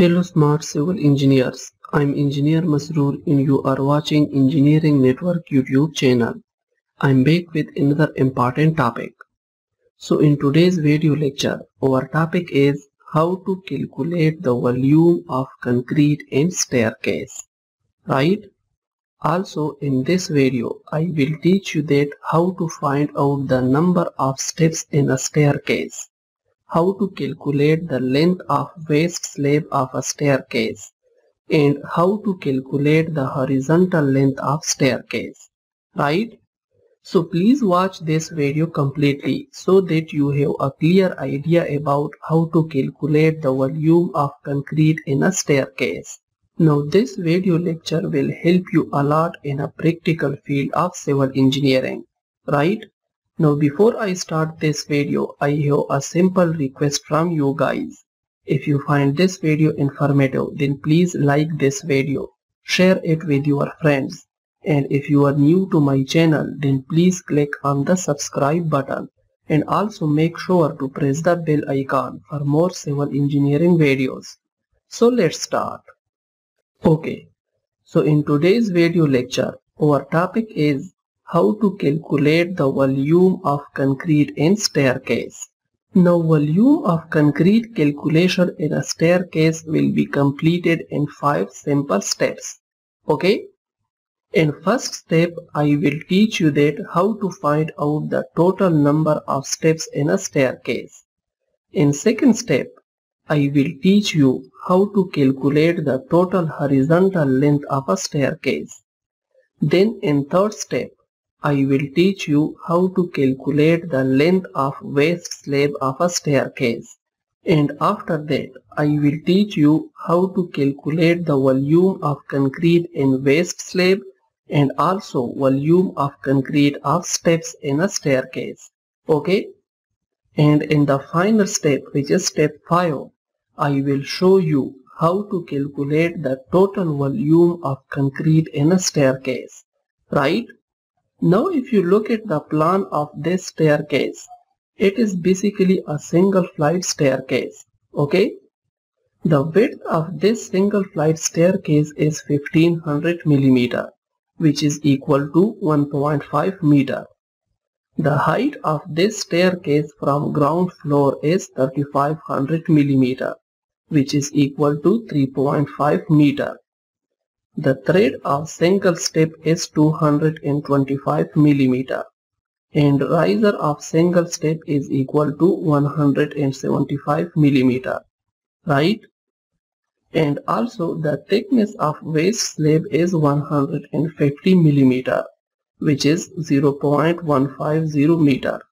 Hello smart civil engineers. I'm engineer Masroor and you are watching Engineering Network YouTube channel. I'm back with another important topic. So in today's video lecture, our topic is how to calculate the volume of concrete in staircase. Right? Also in this video, I will teach you that how to find out the number of steps in a staircase how to calculate the length of waist slab of a staircase and how to calculate the horizontal length of staircase right? So please watch this video completely so that you have a clear idea about how to calculate the volume of concrete in a staircase. Now this video lecture will help you a lot in a practical field of civil engineering right now before I start this video, I have a simple request from you guys. If you find this video informative, then please like this video, share it with your friends. And if you are new to my channel, then please click on the subscribe button and also make sure to press the bell icon for more civil engineering videos. So let's start. Okay, so in today's video lecture, our topic is how to calculate the volume of concrete in staircase. Now volume of concrete calculation in a staircase will be completed in 5 simple steps. Okay? In first step I will teach you that how to find out the total number of steps in a staircase. In second step I will teach you how to calculate the total horizontal length of a staircase. Then in third step I will teach you how to calculate the length of waist slab of a staircase. And after that, I will teach you how to calculate the volume of concrete in waist slab and also volume of concrete of steps in a staircase. Okay? And in the final step, which is step 5, I will show you how to calculate the total volume of concrete in a staircase. Right? Now if you look at the plan of this staircase, it is basically a single flight staircase. Okay? The width of this single flight staircase is 1500 millimeter, which is equal to 1.5 meter. The height of this staircase from ground floor is 3500 millimeter, which is equal to 3.5 meter. The thread of single step is 225 mm and riser of single step is equal to 175 mm. Right? And also the thickness of waist slab is 150 mm which is 0.150 meter.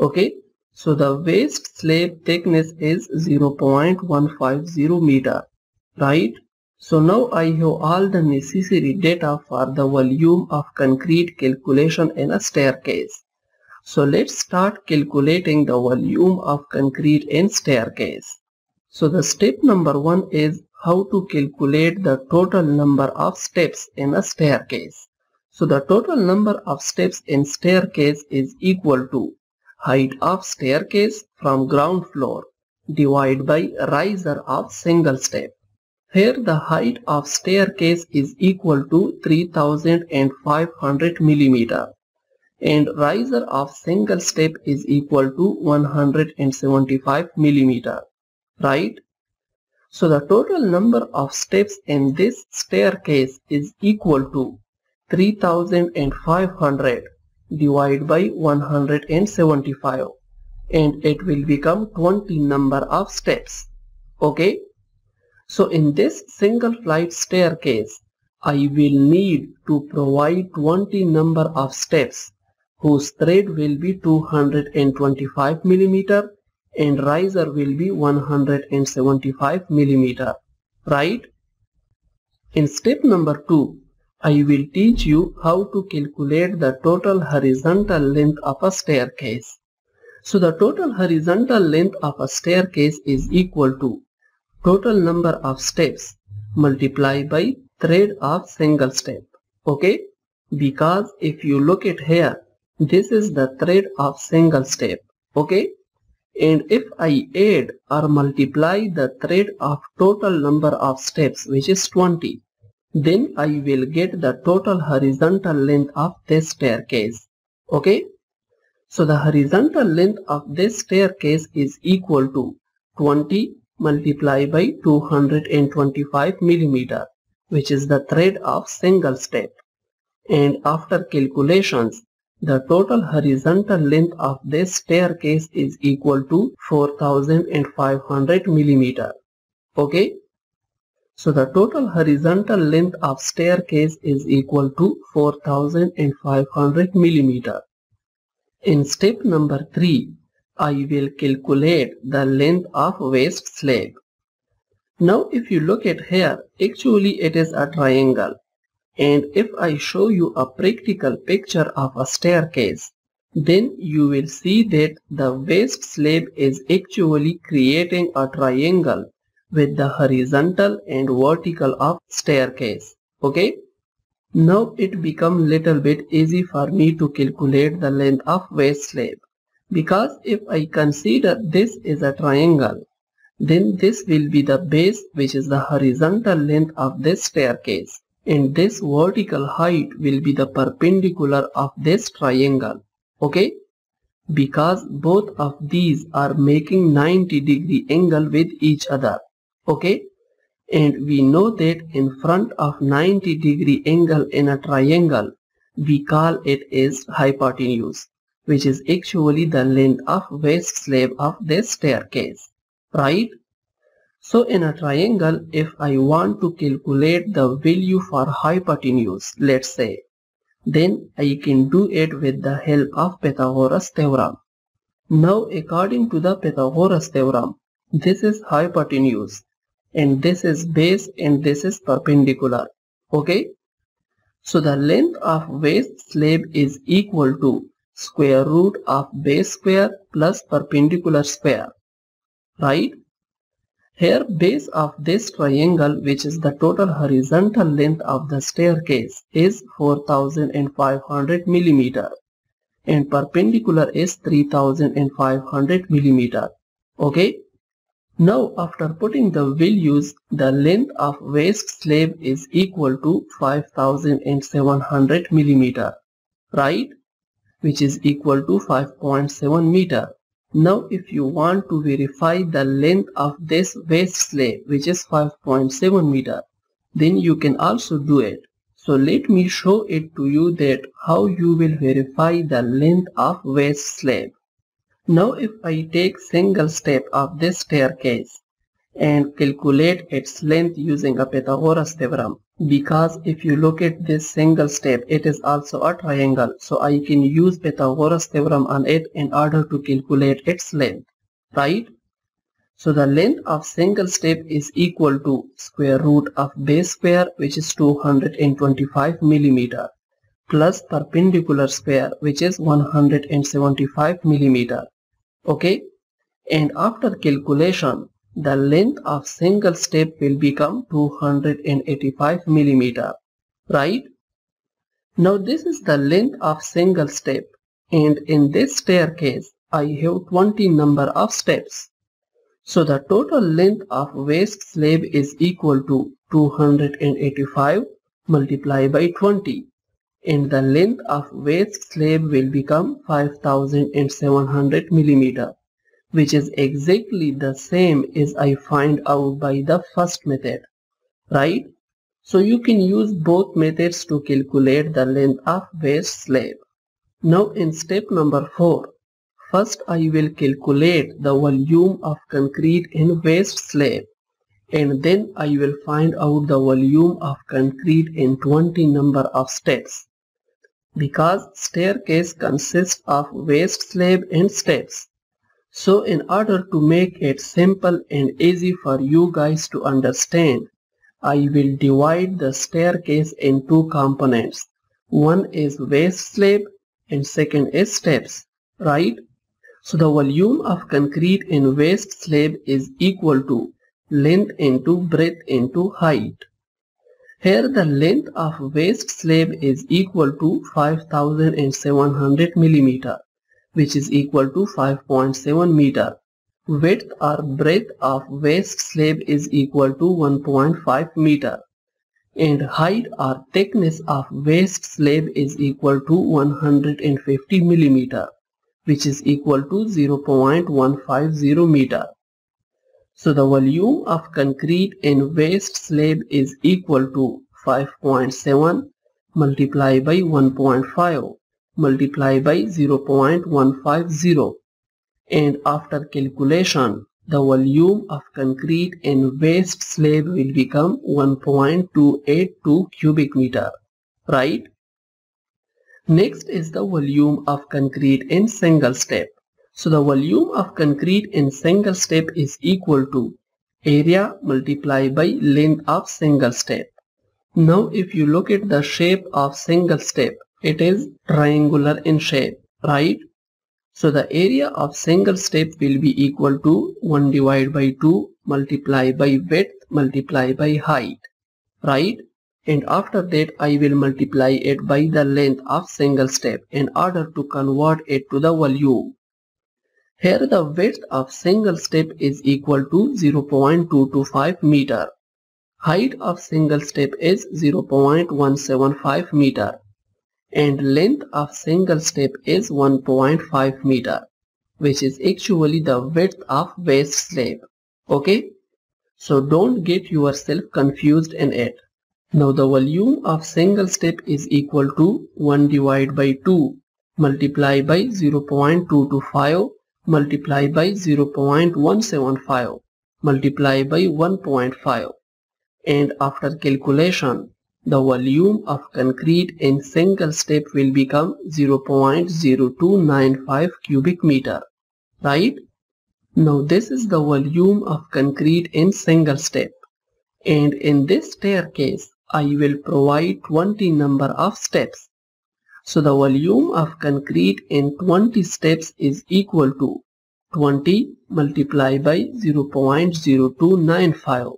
Okay? So the waist slab thickness is 0.150 meter. Right? So now I have all the necessary data for the volume of concrete calculation in a staircase. So let's start calculating the volume of concrete in staircase. So the step number one is how to calculate the total number of steps in a staircase. So the total number of steps in staircase is equal to height of staircase from ground floor divided by riser of single step. Here the height of staircase is equal to 3500 mm and riser of single step is equal to 175 mm. Right? So the total number of steps in this staircase is equal to 3500 divided by 175 and it will become 20 number of steps. Okay? So in this single flight staircase, I will need to provide 20 number of steps whose thread will be 225 millimeter and riser will be 175 millimeter. Right? In step number 2, I will teach you how to calculate the total horizontal length of a staircase. So the total horizontal length of a staircase is equal to total number of steps multiplied by thread of single step. Okay? Because if you look at here this is the thread of single step. Okay? And if I add or multiply the thread of total number of steps which is 20 then I will get the total horizontal length of this staircase. Okay? So the horizontal length of this staircase is equal to 20 multiplied by 225 millimeter which is the thread of single step and after calculations the total horizontal length of this staircase is equal to 4500 millimeter. Okay. So the total horizontal length of staircase is equal to 4500 millimeter. In step number 3, I will calculate the length of waist slab. Now if you look at here, actually it is a triangle and if I show you a practical picture of a staircase, then you will see that the waist slab is actually creating a triangle with the horizontal and vertical of staircase. Okay? Now it become little bit easy for me to calculate the length of waist slab. Because if I consider this is a triangle, then this will be the base which is the horizontal length of this staircase. And this vertical height will be the perpendicular of this triangle. Okay? Because both of these are making 90 degree angle with each other. Okay? And we know that in front of 90 degree angle in a triangle we call it as hypotenuse which is actually the length of waist slab of this staircase right so in a triangle, if I want to calculate the value for hypotenuse, let's say, then I can do it with the help of Pythagoras theorem. Now according to the Pythagoras theorem, this is hypotenuse and this is base and this is perpendicular. Okay? So the length of waist slab is equal to square root of base square plus perpendicular square. Right? Here base of this triangle which is the total horizontal length of the staircase is 4500 millimeter and perpendicular is 3500 millimeter. Okay. Now after putting the values the length of waist slab is equal to 5700 millimeter right which is equal to 5.7 meter now if you want to verify the length of this waist slab which is 5.7 meter then you can also do it. So let me show it to you that how you will verify the length of waist slab. Now if I take single step of this staircase and calculate its length using a Pythagoras theorem. Because if you look at this single step it is also a triangle. So I can use Pythagoras theorem on it in order to calculate its length right? So the length of single step is equal to square root of base square which is 225 millimeter plus perpendicular square which is 175 millimeter okay? And after calculation the length of single step will become 285 millimeter right? Now this is the length of single step and in this staircase I have 20 number of steps. So the total length of waist slab is equal to 285 multiplied by 20 and the length of waist slab will become 5700 millimeter which is exactly the same as I find out by the first method, right? So you can use both methods to calculate the length of waist slab. Now in step number 4, first I will calculate the volume of concrete in waist slab and then I will find out the volume of concrete in 20 number of steps. Because staircase consists of waist slab and steps, so in order to make it simple and easy for you guys to understand, I will divide the staircase in two components. One is waist slab and second is steps, right? So the volume of concrete in waist slab is equal to length into breadth into height. Here the length of waist slab is equal to 5700 millimeter which is equal to 5.7 meter. Width or breadth of waist slab is equal to 1.5 meter. And height or thickness of waist slab is equal to 150 millimeter which is equal to 0.150 meter. So the volume of concrete in waist slab is equal to 5.7 multiplied by 1.5 multiplied by 0.150 and after calculation the volume of concrete in waist slab will become 1.282 cubic meter right? Next is the volume of concrete in single step. So the volume of concrete in single step is equal to area multiplied by length of single step. Now if you look at the shape of single step it is triangular in shape right so the area of single step will be equal to 1 divided by 2 multiplied by width multiplied by height. Right? And after that I will multiply it by the length of single step in order to convert it to the volume. Here the width of single step is equal to 0.225 meter. Height of single step is 0.175 meter and length of single step is 1.5 meter which is actually the width of waist slab. Okay? So don't get yourself confused in it. Now the volume of single step is equal to 1 divided by 2 multiplied by 0.225 multiplied by 0.175 multiplied by 1.5 and after calculation the volume of concrete in single step will become 0.0295 cubic meter right? Now this is the volume of concrete in single step. And in this staircase I will provide 20 number of steps. So the volume of concrete in 20 steps is equal to 20 multiplied by 0.0295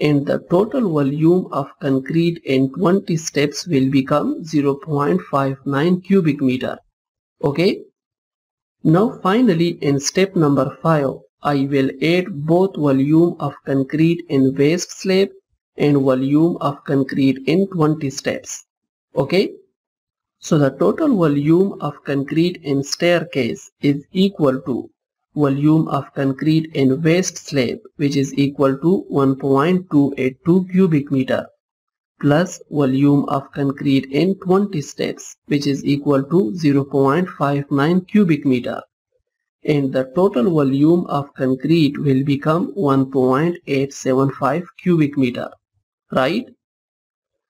and the total volume of concrete in 20 steps will become 0.59 cubic meter. Okay. Now finally in step number 5 I will add both volume of concrete in waist slab and volume of concrete in 20 steps. Okay. So the total volume of concrete in staircase is equal to volume of concrete in waist slab which is equal to 1.282 cubic meter plus volume of concrete in 20 steps which is equal to 0.59 cubic meter. And the total volume of concrete will become 1.875 cubic meter right?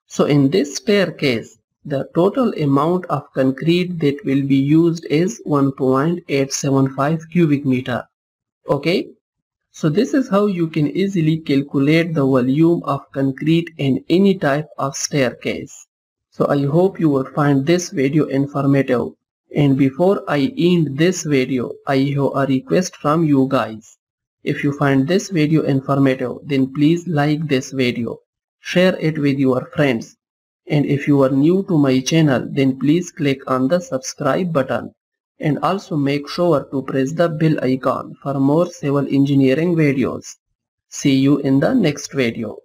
So in this staircase the total amount of concrete that will be used is 1.875 cubic meter. Okay. So this is how you can easily calculate the volume of concrete in any type of staircase. So I hope you will find this video informative. And before I end this video, I have a request from you guys. If you find this video informative, then please like this video. Share it with your friends and if you are new to my channel then please click on the subscribe button and also make sure to press the bell icon for more civil engineering videos. See you in the next video.